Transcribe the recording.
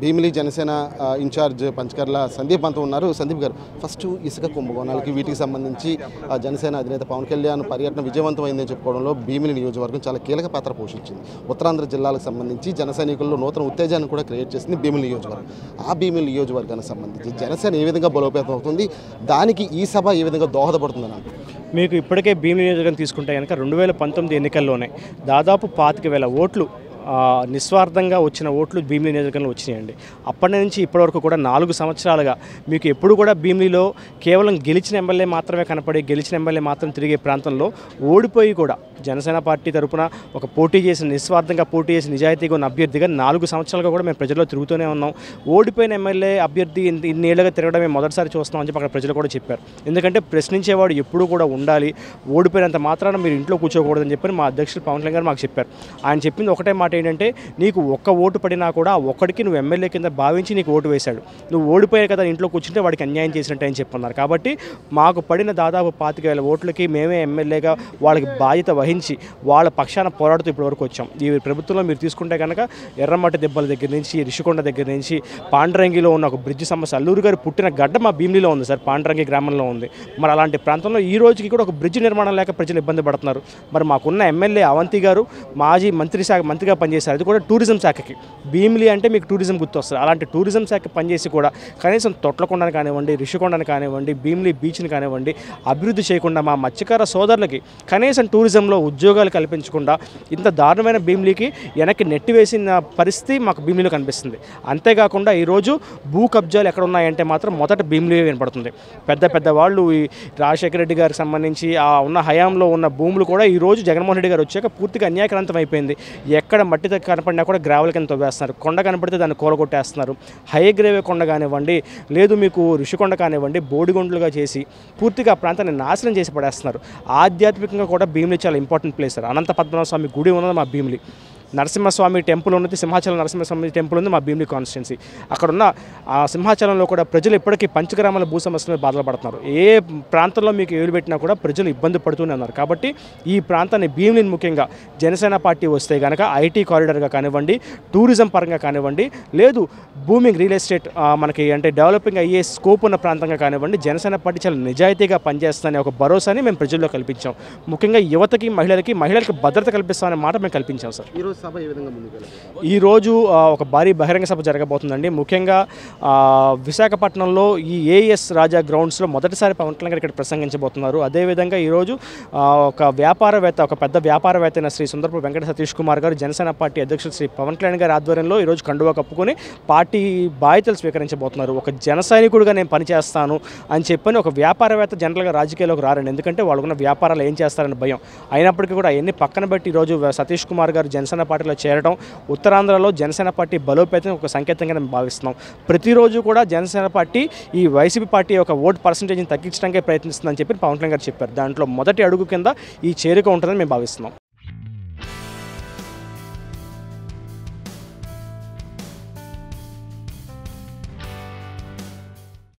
Bheemili Janasena incharge Panchakarla Sandeep అంతా ఉన్నారు. సందీప్ గారు ఫస్ట్ ఇసుక కుంభకోణాలకి వీటికి సంబంధించి ఆ, జనసేన అధినేత పవన్ కళ్యాణ్ పర్యటన విజయవంతమైందని చెప్పుకోవడంలో భీమిలి నియోజకవర్గం చాలా కీలక పాత్ర పోషించింది. ఉత్తరాంధ్ర జిల్లాలకు సంబంధించి జనసైనికుల్లో నూతన ఉత్తేజాన్ని కూడా క్రియేట్ చేసింది భీమిలి నియోజకవర్గం. ఆ భీమిలి నియోజకవర్గానికి సంబంధించి జనసేన ఏ విధంగా బలోపేతం అవుతుంది దానికి ఈ సభ ఏ విధంగా దోహదపడుతుంది నాకు మీకు ఇప్పటికే భీమిలి నియోజకవర్గం తీసుకుంటే కనుక రెండు వేల పంతొమ్మిది ఎన్నికల్లోనే దాదాపు పాతిక వేల ఓట్లు నిస్వార్థంగా వచ్చిన ఓట్లు భీమిలి నియోజకవర్గంలో వచ్చినాయండి. అప్పటి నుంచి ఇప్పటివరకు కూడా నాలుగు సంవత్సరాలుగా మీకు ఎప్పుడు కూడా భీమిలిలో కేవలం గెలిచిన ఎమ్మెల్యే మాత్రమే కనపడి గెలిచిన ఎమ్మెల్యే మాత్రం తిరిగే ప్రాంతంలో ఓడిపోయి కూడా జనసేన పార్టీ తరపున ఒక పోటీ చేసిన నిస్వార్థంగా పోటీ చేసి నిజాయితీగా ఉన్న అభ్యర్థిగా నాలుగు సంవత్సరాలుగా కూడా మేము ప్రజల్లో తిరుగుతూనే ఉన్నాం. ఓడిపోయిన ఎమ్మెల్యే అభ్యర్థి ఇన్ని- ఇన్నేళ్ళుగా తిరగడం మేము మొదటిసారి చూస్తున్నాం అని చెప్పి అక్కడ ప్రజలు కూడా చెప్పారు. ఎందుకంటే ప్రశ్నించేవాడు ఎప్పుడూ కూడా ఉండాలి. ఓడిపోయినంత మాత్రాన మీరు ఇంట్లో కూర్చోకూడదని చెప్పి మా అధ్యక్షుడు పవన్ కళ్యాణ్ గారు మాకు చెప్పారు. ఆయన చెప్పింది ఒకటే మాట ఏంటంటే నీకు ఒక్క ఓటు పడినా కూడా ఒక్కడికి నువ్వు ఎమ్మెల్యే కింద భావించి నీకు ఓటు వేశాడు. నువ్వు ఓడిపోయావు కదా ఇంట్లో కూర్చుంటే వాడికి అన్యాయం చేసినట్టు అని చెప్పన్నారు కాబట్టి మాకు పడిన దాదాపు పాతిక వేల ఓట్లకి మేమే ఎమ్మెల్యేగా వాళ్ళకి బాధ్యత వహించి వాళ్ళ పక్షాన పోరాడుతూ ఇప్పటి వరకు వచ్చాం. ఈ ప్రభుత్వంలో మీరు తీసుకుంటే కనుక ఎర్రమట్టి దెబ్బల దగ్గర నుంచి రిషికొండ దగ్గర నుంచి పాండ్రంగిలో ఉన్న ఒక బ్రిడ్జ్ సమస్య అల్లూరు గారు పుట్టిన గడ్డ మా భీమిలిలో ఉంది సార్ పాండ్రంగి గ్రామంలో ఉంది. మరి అలాంటి ప్రాంతంలో ఈ రోజుకి కూడా ఒక బ్రిడ్జ్ నిర్మాణం లేక ప్రజలు ఇబ్బంది పడుతున్నారు. మరి మాకున్న ఎమ్మెల్యే అవంతి గారు మాజీ మంత్రి శాఖ మంత్రిగా పనిచేశారు. అది కూడా టూరిజం శాఖకి. భీమిలి అంటే మీకు టూరిజం గుర్తొస్తుంది. అలాంటి టూరిజం శాఖ పనిచేసి కూడా కనీసం తొట్లకొండని కానివ్వండి రిషికొండని కానివ్వండి భీమిలి బీచ్ని కానివ్వండి అభివృద్ధి చేయకుండా మా మత్స్యకార సోదరులకి కనీసం టూరిజంలో ఉద్యోగాలు కల్పించకుండా ఇంత దారుణమైన భీమిలికి వెనక్కి నెట్టివేసిన పరిస్థితి మాకు భీమిలిలో కనిపిస్తుంది. అంతేకాకుండా ఈరోజు భూ కబ్జాలు ఎక్కడ ఉన్నాయంటే మాత్రం మొదట భీమిలి వినపడుతుంది. పెద్ద పెద్ద వాళ్ళు ఈ రాజశేఖర రెడ్డి గారికి సంబంధించి ఆ ఉన్న హయాంలో ఉన్న భూములు కూడా ఈ రోజు జగన్మోహన్ రెడ్డి గారు వచ్చాక పూర్తిగా అన్యాయక్రాంతం అయిపోయింది. ఎక్కడ మట్టి కనపడినా కూడా గ్రావెల్ కింద తవ్వేస్తున్నారు. కొండ కనపడితే దాన్ని కూలగొట్టేస్తున్నారు. హైగ్రేవే కొండ కానివ్వండి లేదు మీకు ఋషికొండ కానివ్వండి బోడిగుండ్లుగా చేసి పూర్తిగా ఆ ప్రాంతాన్ని నాశనం చేసి పడేస్తున్నారు. ఆధ్యాత్మికంగా కూడా భీమిలి చాలా important place sir Ananta Padmanabha Swamy గుడి ఉన్నది మా భీమిలి. నరసింహస్వామి టెంపుల్ ఉన్నది సింహాచలం నరసింహస్వామి టెంపుల్ ఉంది మా భీమిలి కాన్స్టిట్యున్సీ. అక్కడ ఉన్న ఆ సింహాచలంలో కూడా ప్రజలు ఇప్పటికీ పంచగ్రామాల భూ సమస్యల మీద బాధలు పడుతున్నారు. ఏ ప్రాంతంలో మీకు ఏలు పెట్టినా కూడా ప్రజలు ఇబ్బంది పడుతూనే ఉన్నారు. కాబట్టి ఈ ప్రాంతాన్ని భీమిలిని ముఖ్యంగా జనసేన పార్టీ వస్తే కనుక ఐటీ కారిడార్గా కానివ్వండి టూరిజం పరంగా కానివ్వండి లేదు బూమింగ్ రియల్ ఎస్టేట్ మనకి అంటే డెవలపింగ్ అయ్యే స్కోప్ ఉన్న ప్రాంతంగా కానివ్వండి జనసేన పార్టీ చాలా నిజాయితీగా పనిచేస్తుందనే ఒక భరోసాని మేము ప్రజల్లో కల్పించాం. ముఖ్యంగా యువతకి మహిళలకి మహిళలకు భద్రత కల్పిస్తామనే మాట మేము కల్పించాం సార్. ఈరోజు సభ ఏ విధంగా ముందుకు ఈరోజు ఒక భారీ బహిరంగ సభ జరగబోతుందండి. ముఖ్యంగా విశాఖపట్నంలో ఈ ఏఎస్ రాజా గ్రౌండ్స్లో మొదటిసారి పవన్ కళ్యాణ్ గారు ఇక్కడ ప్రసంగించబోతున్నారు. అదేవిధంగా ఈరోజు ఒక వ్యాపారవేత్త ఒక పెద్ద వ్యాపారవేత్త అయిన శ్రీ సుందరపు వెంకట సతీష్ కుమార్ గారు జనసేన పార్టీ అధ్యక్షుడు శ్రీ పవన్ కళ్యాణ్ గారి ఆధ్వర్యంలో ఈరోజు కండువా కప్పుకొని పార్టీ బాధ్యతలు స్వీకరించబోతున్నారు. ఒక జన సైనికుడిగా నేను పనిచేస్తాను అని చెప్పని ఒక వ్యాపారవేత్త జనరల్గా రాజకీయాల్లోకి రారండి. ఎందుకంటే వాళ్ళకున్న వ్యాపారాలు ఏం చేస్తారని భయం. అయినప్పటికీ కూడా అవన్నీ పక్కన పెట్టి ఈరోజు సతీష్ కుమార్ గారు జనసేన పార్టీలో చేరడం ఉత్తరాంధ్రలో జనసేన పార్టీ బలోపేతం ఒక సంకేతంగా మేము భావిస్తున్నాం. ప్రతిరోజు కూడా జనసేన పార్టీ ఈ వైసీపీ పార్టీ యొక్క ఓట్ పర్సంటేజ్ని తగ్గించడానికి ప్రయత్నిస్తుందని చెప్పి పవన్ కళ్యాణ్ గారు చెప్పారు. దాంట్లో మొదటి అడుగు కింద ఈ చేరిక ఉంటుందని మేము భావిస్తున్నాం.